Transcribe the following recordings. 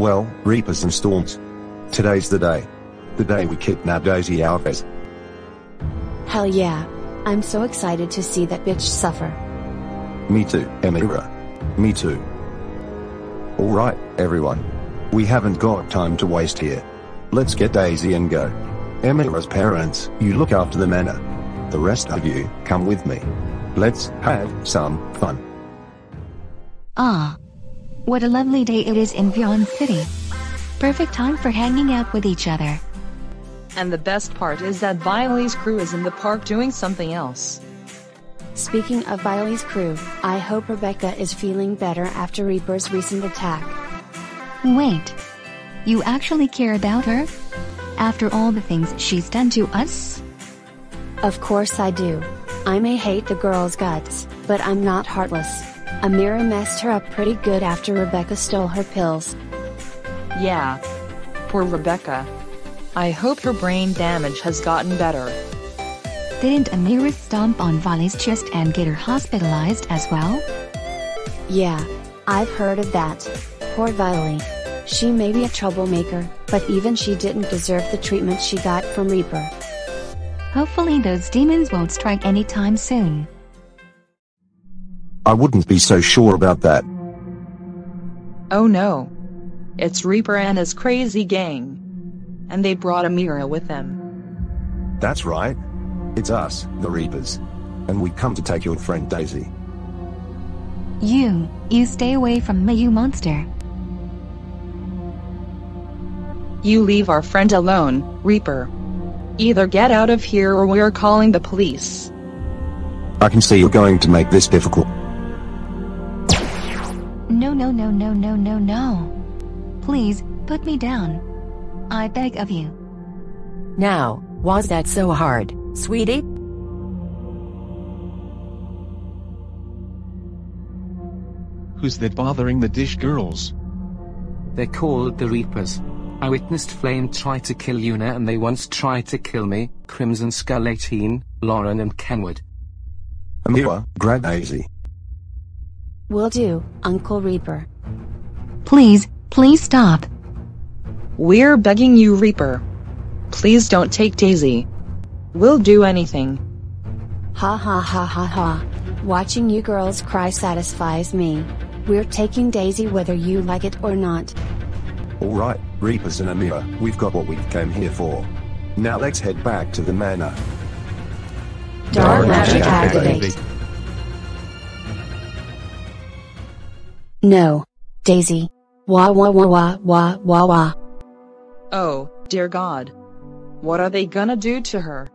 Well, Reapers and Storms. Today's the day. The day we kidnap Daisy Alvarez. Hell yeah. I'm so excited to see that bitch suffer. Me too, Amira. Me too. Alright, everyone. We haven't got time to waste here. Let's get Daisy and go. Amira's parents, you look after the manor. The rest of you, come with me. Let's have some fun. Ah. What a lovely day it is in Vyon City. Perfect time for hanging out with each other. And the best part is that Viley's crew is in the park doing something else. Speaking of Viley's crew, I hope Rebecca is feeling better after Reaper's recent attack. Wait. You actually care about her? After all the things she's done to us? Of course I do. I may hate the girl's guts, but I'm not heartless. Amira messed her up pretty good after Rebecca stole her pills. Yeah. Poor Rebecca. I hope her brain damage has gotten better. Didn't Amira stomp on Viley's chest and get her hospitalized as well? Yeah. I've heard of that. Poor Viley. She may be a troublemaker, but even she didn't deserve the treatment she got from Reaper. Hopefully those demons won't strike anytime soon. I wouldn't be so sure about that. Oh no. It's Reaper and his crazy gang. And they brought Amira with them. That's right. It's us, the Reapers. And we come to take your friend Daisy. You, you stay away from me you monster. You leave our friend alone, Reaper. Either get out of here or we're calling the police. I can see you're going to make this difficult. No no no no no no no. Please, put me down. I beg of you. Now, was that so hard, sweetie? Who's that bothering the dish girls? They're called the Reapers. I witnessed Flame try to kill Una and they once tried to kill me, Crimson Skull 18, Lauren and Kenwood. Amira, grab Daisy. Will do, Uncle Reaper. Please, please stop. We're begging you, Reaper. Please don't take Daisy. We'll do anything. Ha ha ha ha ha. Watching you girls cry satisfies me. We're taking Daisy whether you like it or not. Alright, Reapers and Amira, we've got what we came here for. Now let's head back to the manor. Dark magic activate. No. Daisy. Wah wah wah wah wah wah wah. Oh, dear God. What are they gonna do to her?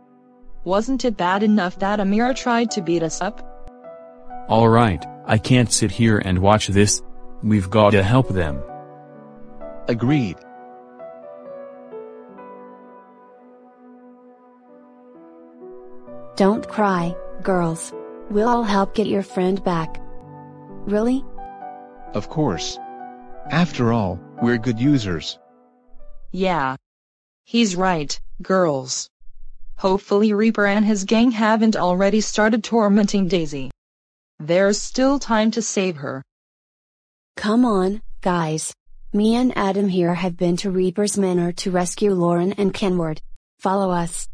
Wasn't it bad enough that Amira tried to beat us up? Alright, I can't sit here and watch this. We've gotta help them. Agreed. Don't cry, girls. We'll all help get your friend back. Really? Of course. After all, we're good users. Yeah. He's right, girls. Hopefully Reaper and his gang haven't already started tormenting Daisy. There's still time to save her. Come on, guys. Me and Adam here have been to Reaper's Manor to rescue Lauren and Kenward. Follow us.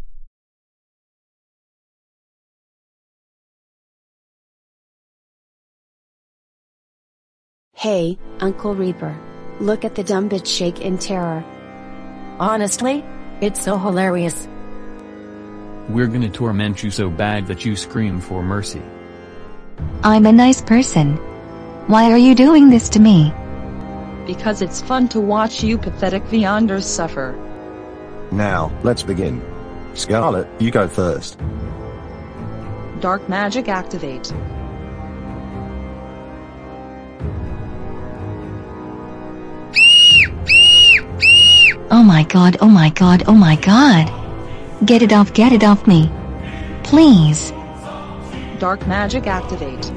Hey, Uncle Reaper. Look at the dumb bitch shake in terror. Honestly, it's so hilarious. We're gonna torment you so bad that you scream for mercy. I'm a nice person. Why are you doing this to me? Because it's fun to watch you pathetic Vyonders suffer. Now, let's begin. Scarlet, you go first. Dark magic activate. Oh my god, oh my god, oh my god. Get it off, get it off me. Please. Dark magic activate.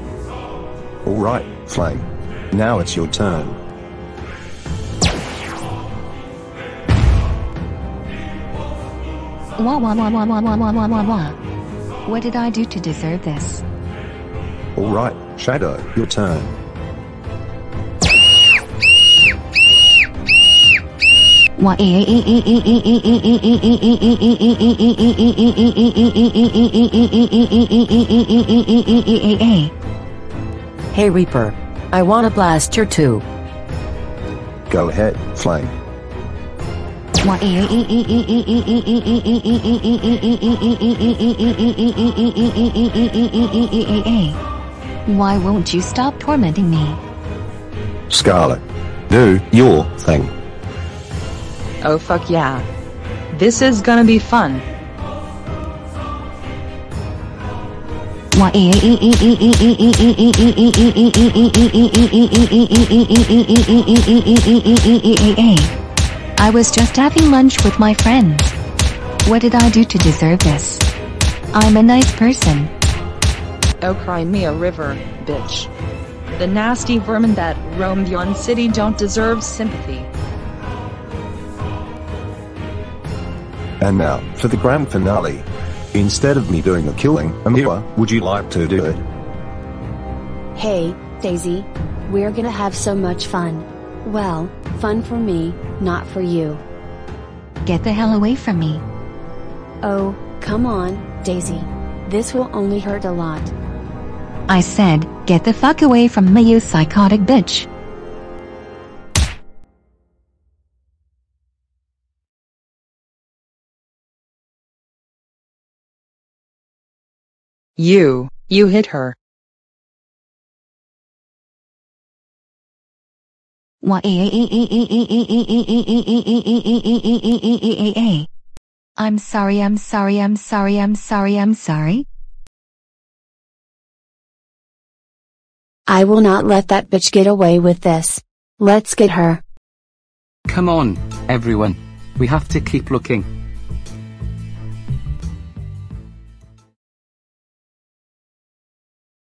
Alright, Flame. Now it's your turn. Wah wah wah wah wah wah wah wah wah wah. What did I do to deserve this? Alright, Shadow, your turn. Hey Reaper. I wanna blast your too. Go ahead, Flame. Why won't you stop tormenting me? Scarlet. Do your thing. Oh fuck yeah. This is gonna be fun. I was just having lunch with my friends. What did I do to deserve this? I'm a nice person. Oh cry me a river, bitch. The nasty vermin that roamed Vyon City don't deserve sympathy. And now, for the grand finale. Instead of me doing the killing, Amira, would you like to do it? Hey, Daisy. We're gonna have so much fun. Well, fun for me, not for you. Get the hell away from me. Oh, come on, Daisy. This will only hurt a lot. I said, get the fuck away from me you psychotic bitch. You, you hit her. I'm sorry, I'm sorry, I'm sorry, I'm sorry, I'm sorry. I will not let that bitch get away with this. Let's get her. Come on, everyone. We have to keep looking.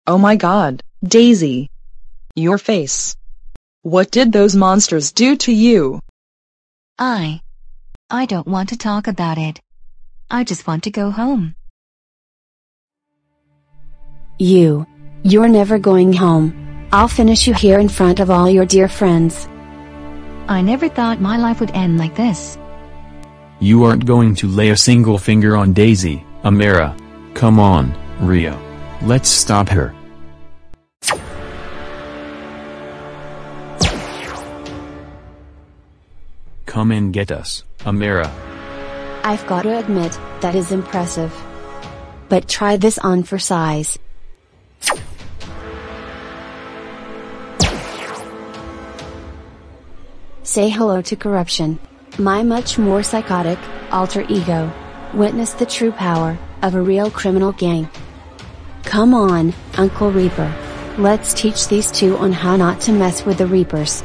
Oh my god, Daisy. Your face. What did those monsters do to you? I. I don't want to talk about it. I just want to go home. You. You're never going home. I'll finish you here in front of all your dear friends. I never thought my life would end like this. You aren't going to lay a single finger on Daisy, Amira. Come on, Rio. Let's stop her. Come and get us, Amira. I've got to admit, that is impressive. But try this on for size. Say hello to corruption. My much more psychotic, alter ego. Witness the true power, of a real criminal gang. Come on, Uncle Reaper. Let's teach these two on how not to mess with the Reapers.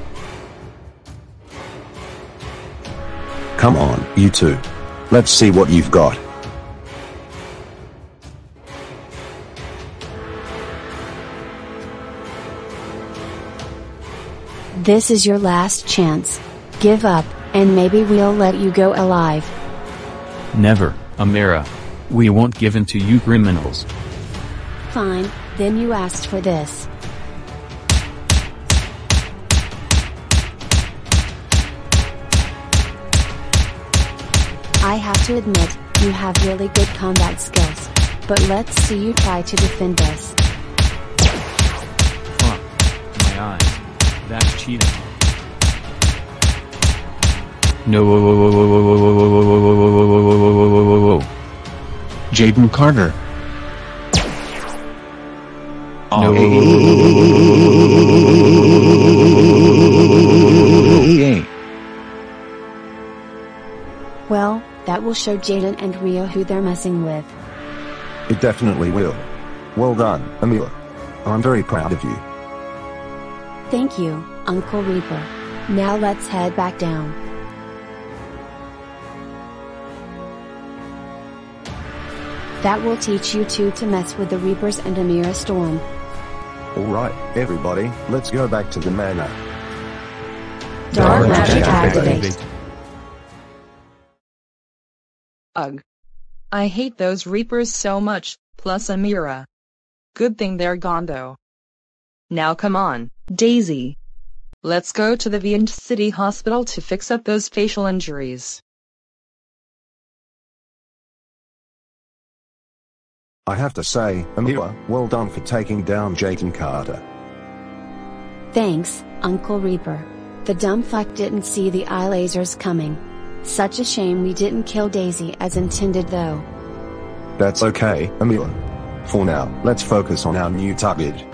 Come on, you two. Let's see what you've got. This is your last chance. Give up, and maybe we'll let you go alive. Never, Amira. We won't give in to you criminals. Fine, then you asked for this. I have to admit, you have really good combat skills. But let's see you try to defend this. Fuck. My eyes. That's cheating. No. Whoa, whoa, No. Yay. Well, that will show Jaden and Rio who they're messing with. It definitely will. Well done, Amira. I'm very proud of you. Thank you, Uncle Reaper. Now let's head back down. That will teach you two to mess with the Reapers and Amira Storm. Alright, everybody, let's go back to the manor. Dark magic activate. Ugh. I hate those reapers so much, plus Amira. Good thing they're gone though. Now come on, Daisy. Let's go to the Vyon City Hospital to fix up those facial injuries. I have to say, Amira, well done for taking down Jayden Carter. Thanks, Uncle Reaper. The dumb fuck didn't see the eye lasers coming. Such a shame we didn't kill Daisy as intended though. That's okay, Amira. For now, let's focus on our new target.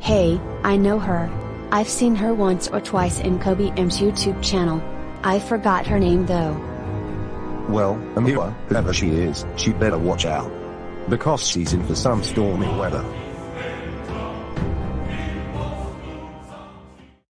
Hey, I know her. I've seen her once or twice in Kobe M's YouTube channel. I forgot her name though. Well, Amira, whoever she is, she better watch out. Because she's in for some stormy weather.